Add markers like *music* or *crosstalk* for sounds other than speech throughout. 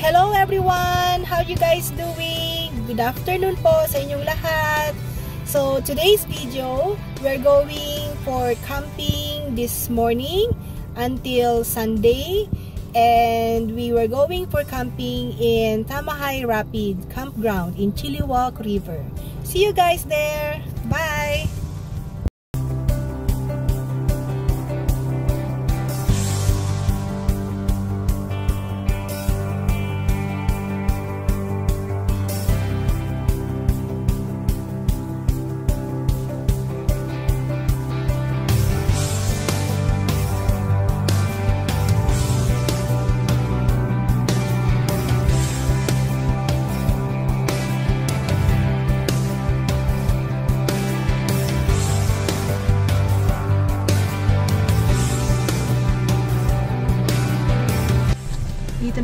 Hello everyone! How you guys doing? Good afternoon po sa inyong lahat. So today's video, we're going for camping this morning until Sunday and we were going for camping in Tamahay Rapid Campground in Chilliwack River. See you guys there! Bye!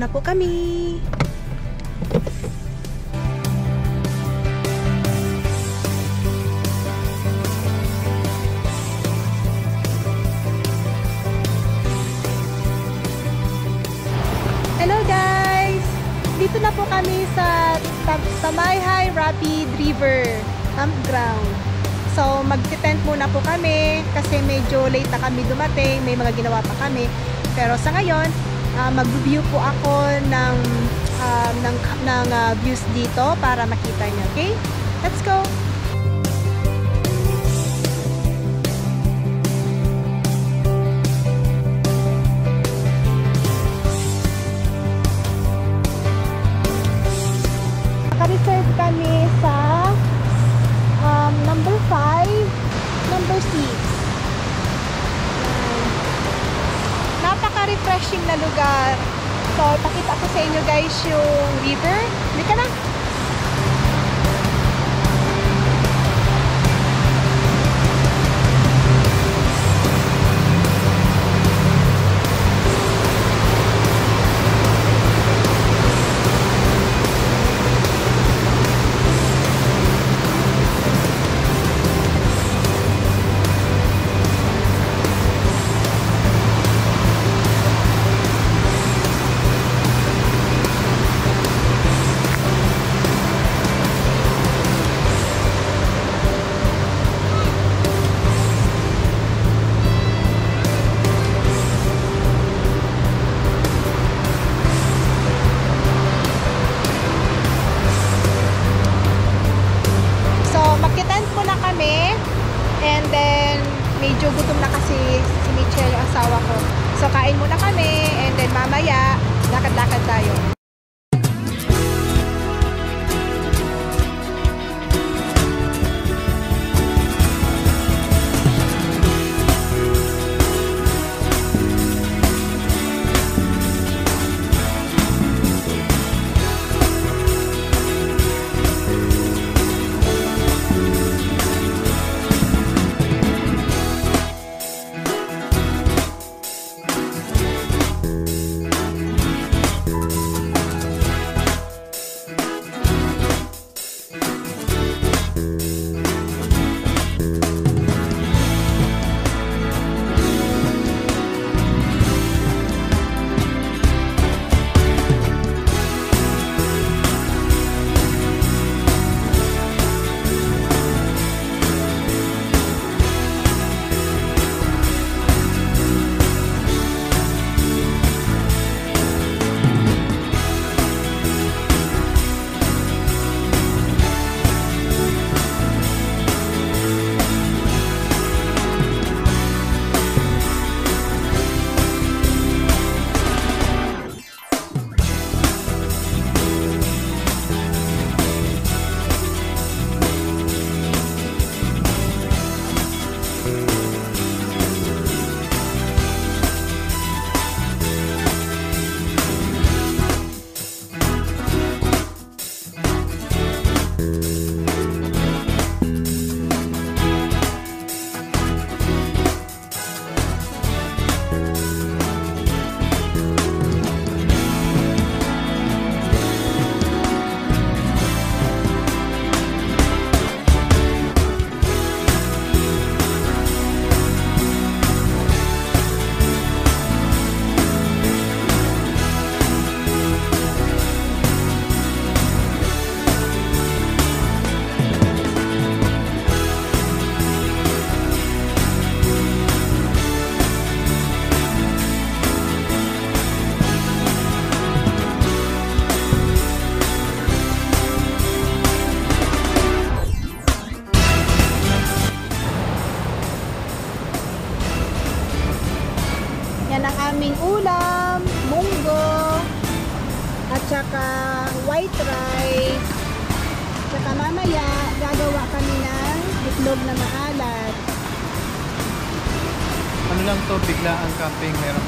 Na po kami. Hello guys! Dito na po kami sa Tam- Tamayhay Rapid River Campground. So, magte-tent muna po kami kasi medyo late na kami dumating. May mga ginawa pa kami. Pero sa ngayon, uh, mag-view po ako ng um, ng, ng uh, views dito para makita niyo, okay? Let's go! Naka-reserve kami sa um, number 5, number 6. Napaka-refreshing na lugar. So, pakita ko sa inyo guys yung river. Hindi ka na?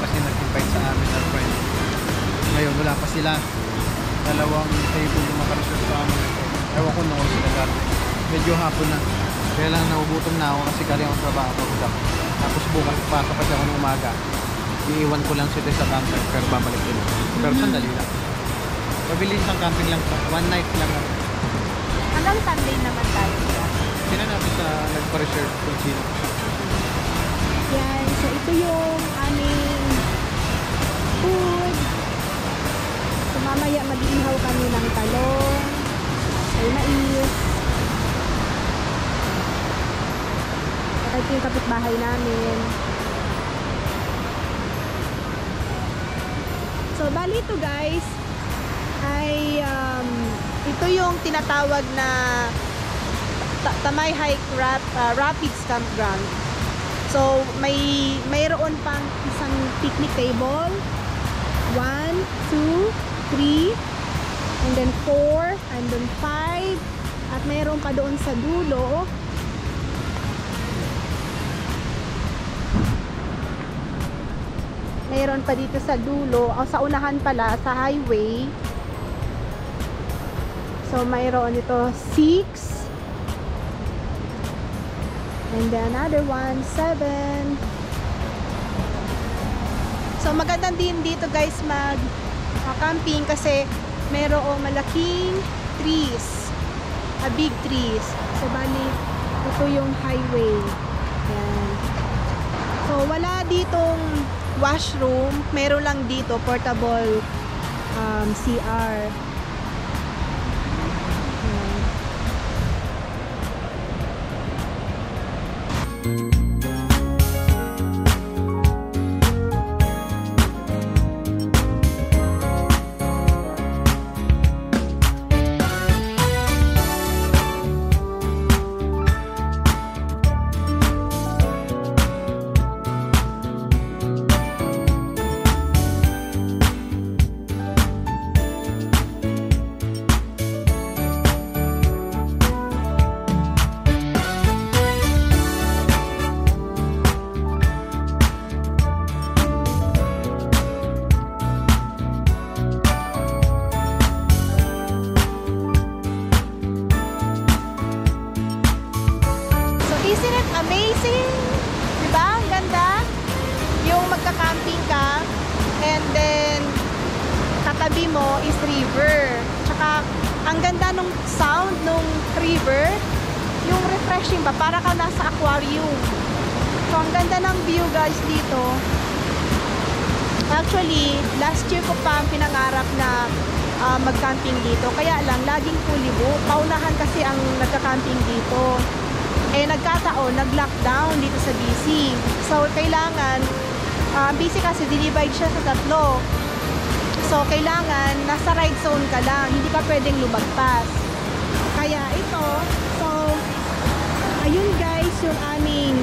Kasi nag-invite sa amin na friend. Ngayon, wala pa sila. Dalawang table yung makareserve sa amin. Ewan ko noon sila dati. Medyo hapon na. Kaya lang nagugutom na ako kasi galing ako sa trabaho. Pagod Tapos bukas pasok kasi ako ng umaga. Iiwan ko lang sila sa campsite pero babalik din. Pero sandali lang. Mabilis ang camping lang. One night lang. Hanggang Sunday naman tayo. Sila natin sa nagpa-reserve kung sino. Yan, so ito yung aming food. So mamaya mag-ihaw kami ng talong, ay mais. At ito yung kapitbahay namin. So bali ito guys, ay um, ito yung tinatawag na Ta- Tamay Hike Rap, uh, Rapids Campground. So, may mayroon pang isang picnic table. One, two, three, and then four, and then five. At mayroon pa doon sa dulo. Mayroon pa dito sa dulo, o sa unahan pala, sa highway. So, mayroon ito six, And then another one, seven. So maganda din dito guys mag uh, camping kasi merong malaking trees. A big trees. So bali, ito yung highway. Yan. So wala ditong washroom. Meron lang dito portable um, CR. Guys dito. Actually, last year ko pa ang pinangarap na ah, mag-camping dito. Kaya lang, laging fully booked. Paunahan kasi ang nagka-camping dito eh nagkataon, nag-lockdown dito sa BC. So, kailangan, ah, BC kasi dinivide siya sa tatlo. So, kailangan, nasa ride zone ka lang, hindi ka pwedeng lumagpas. Kaya ito, so, ayun guys, yung aming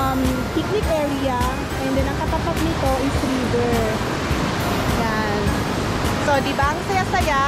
um, picnic area, and then ang katapat nito is river. Yan. So, di ba, ang saya-saya,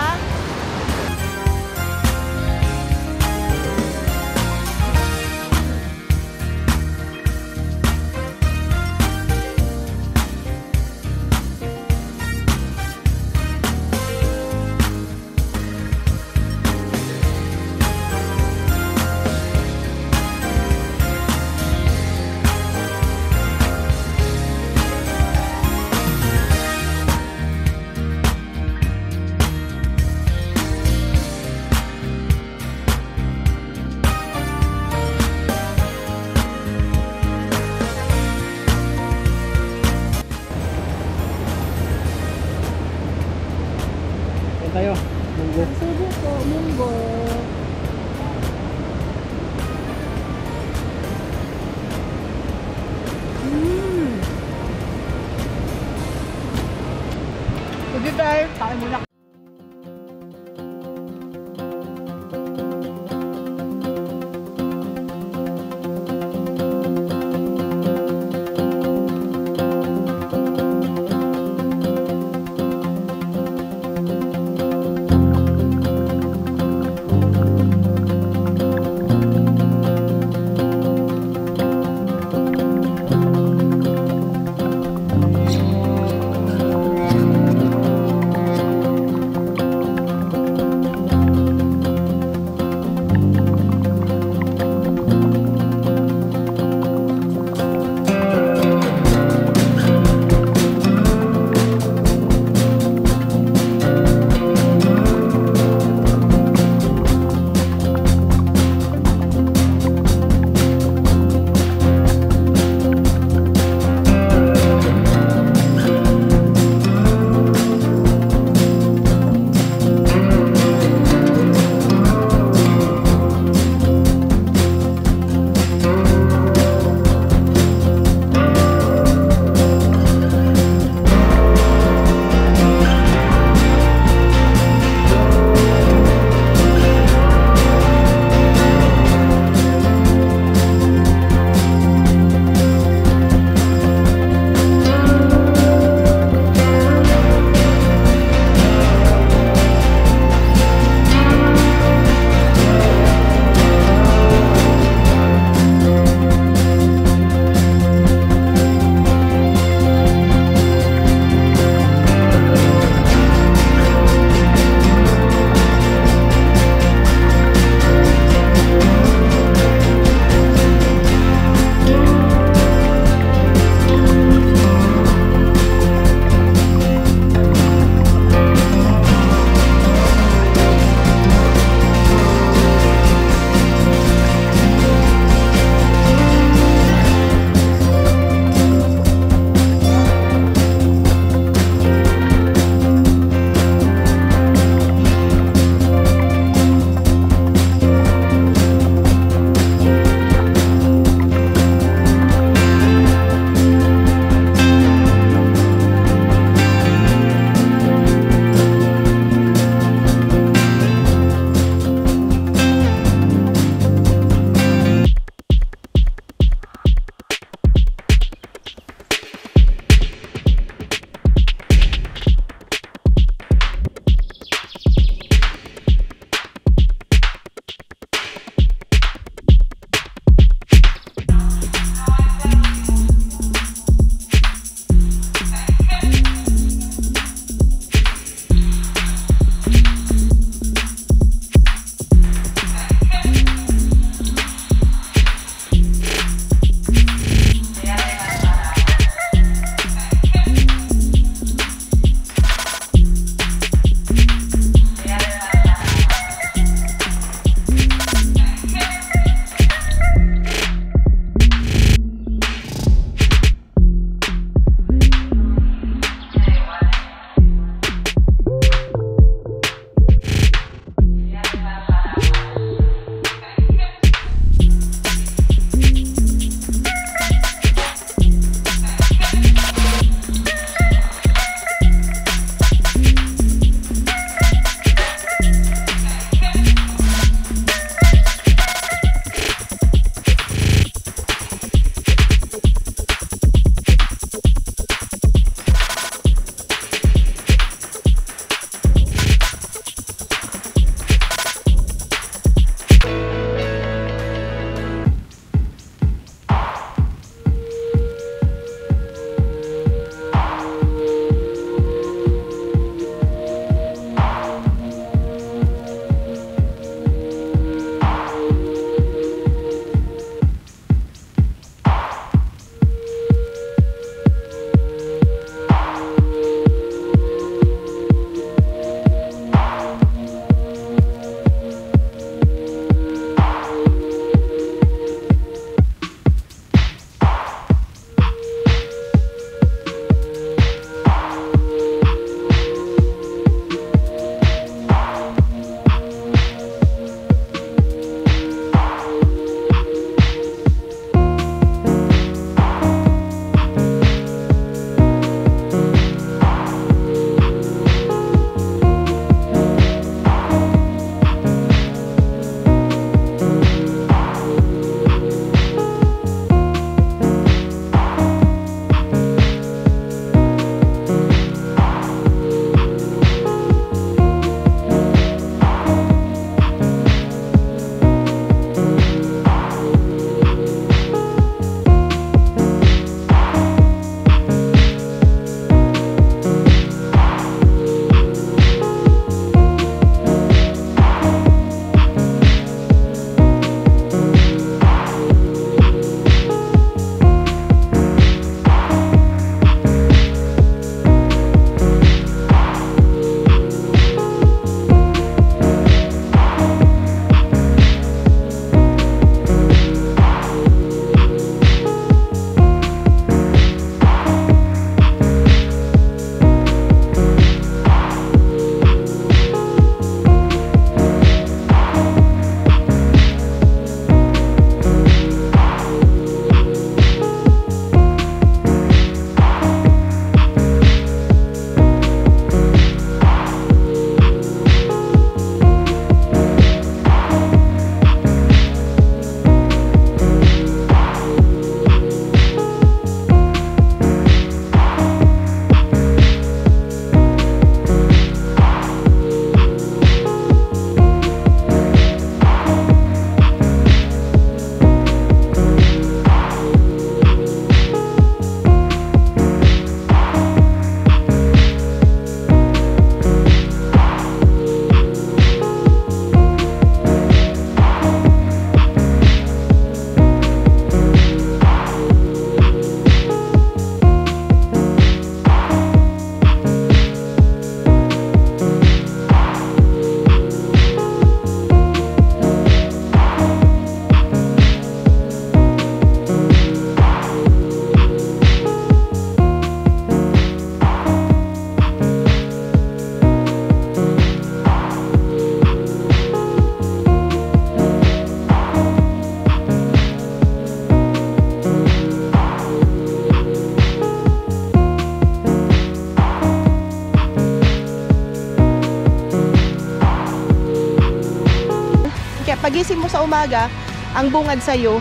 pagising mo sa umaga, ang bungad sa'yo,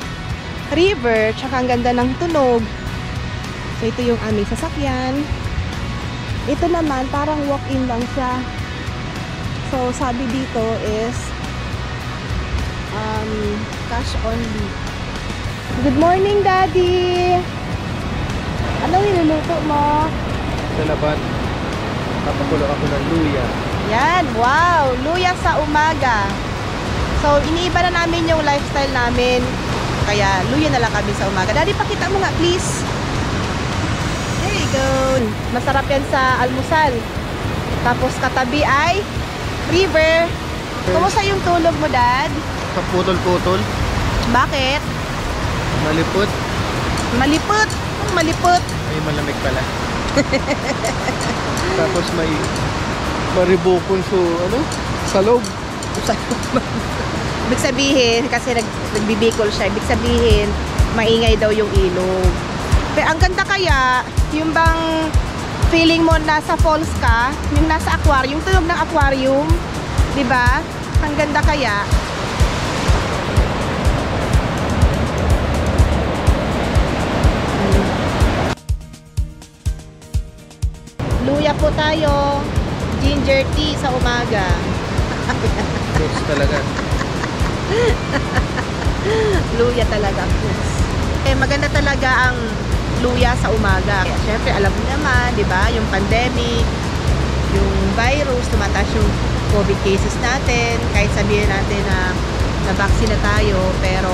river, tsaka ang ganda ng tunog. So, ito yung aming sasakyan. Ito naman, parang walk-in lang siya. So, sabi dito is um, cash only. Good morning, Daddy! Ano niluluto mo? Sa laban, papakulo ako ng luya. Yan, wow! Luya sa umaga. So, iniiba na namin yung lifestyle namin. Kaya, luya na lang kami sa umaga. Daddy, pakita mo nga, please. There you go. Masarap yan sa almusal. Tapos, katabi ay river. Kumusta yung tulog mo, Dad? Kaputol-putol, Bakit? malipot, Malipot. Ang Malipot. ay malamig pala. *laughs* Tapos may maribukon so ano, sa loob. *laughs* Ibig sabihin, kasi nag, nagbibikol siya, ibig sabihin, maingay daw yung ilog. Pero ang ganda kaya, yung bang feeling mo nasa falls ka, yung nasa aquarium, yung tunog ng aquarium, di ba? Ang ganda kaya. Luya po tayo. Ginger tea sa umaga. Yes, talaga. *laughs* *laughs* luya talaga foods. Eh maganda talaga ang luya sa umaga. Kaya, syempre alam mo naman, 'di ba, yung pandemic, yung virus, tumataas yung COVID cases natin. Kahit sabihin natin na na vaccine na tayo, pero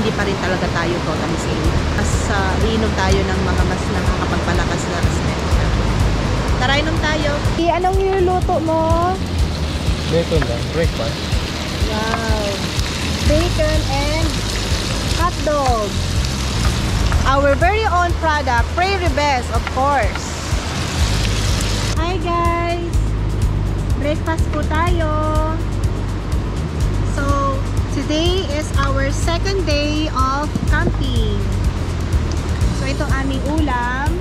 hindi pa rin talaga tayo totally safe. Mas uh, iinom tayo ng mga mas nakakapagpalakas na resistensya. Tara, inom tayo. Eh, anong niluluto mo? Ito na, breakfast. Wow. Bacon and hot dog. Our very own product, Prairie Best, of course. Hi guys! Breakfast po tayo. So, today is our second day of camping. So, ito aming ulam.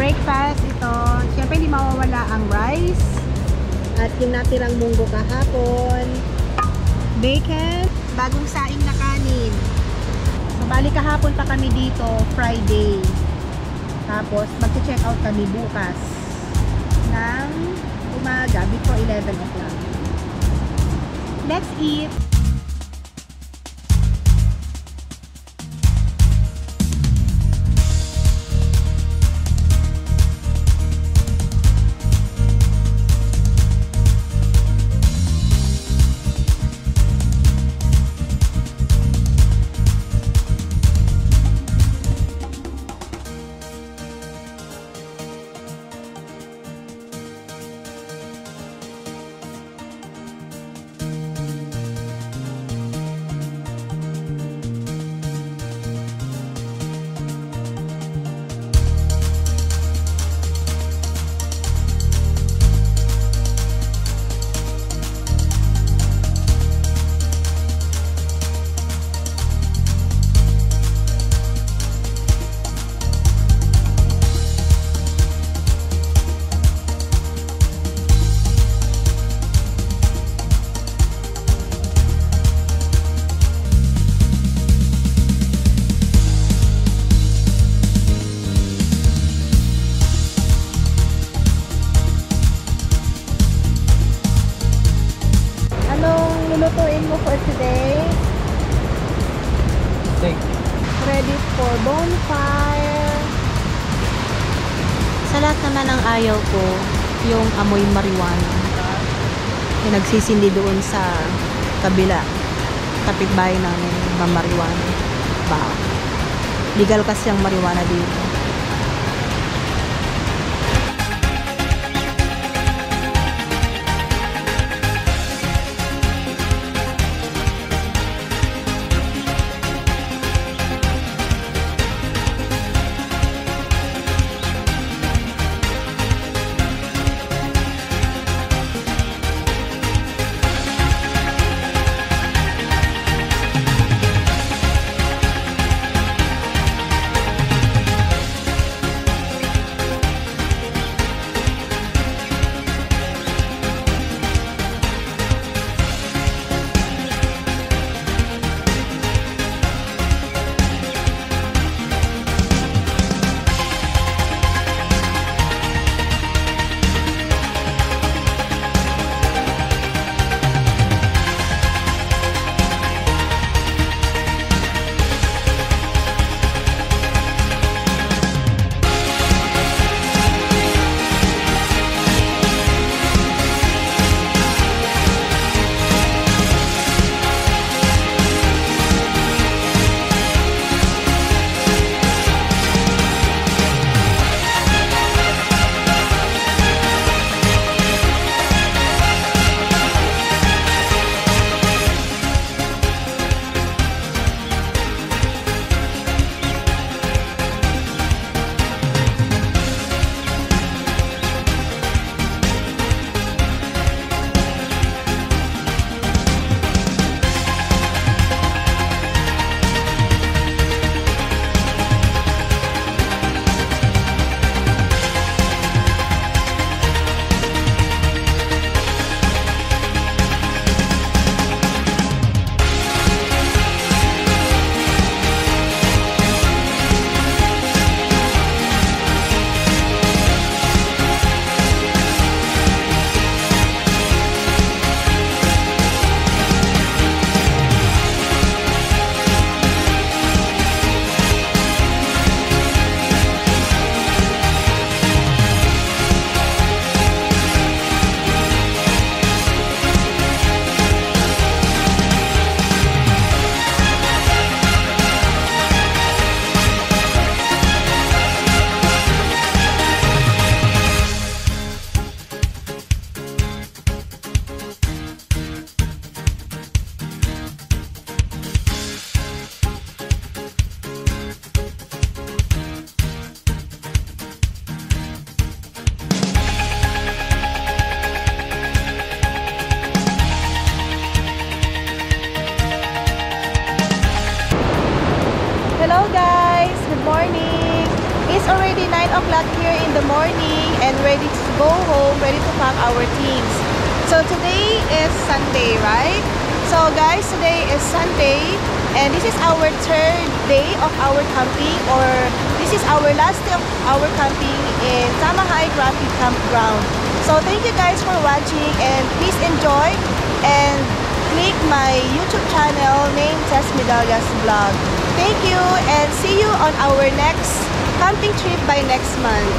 Breakfast, ito. Siyempre, hindi mawawala ang rice. At yung natirang munggo kahapon. Bacon. Bagong saing na kanin. So, bali kahapon pa kami dito, Friday. Tapos, mag-check out kami bukas ng umaga before 11 o'clock. Let's eat! Nagsisindi doon sa kabila. Kapitbahay namin, mamarijuana. Ba? Legal kasi ang marijuana dito. For watching and please enjoy and click my YouTube channel named Tess Medallas Vlog. Thank you and see you on our next camping trip by next month.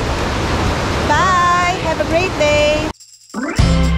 Bye! Have a great day!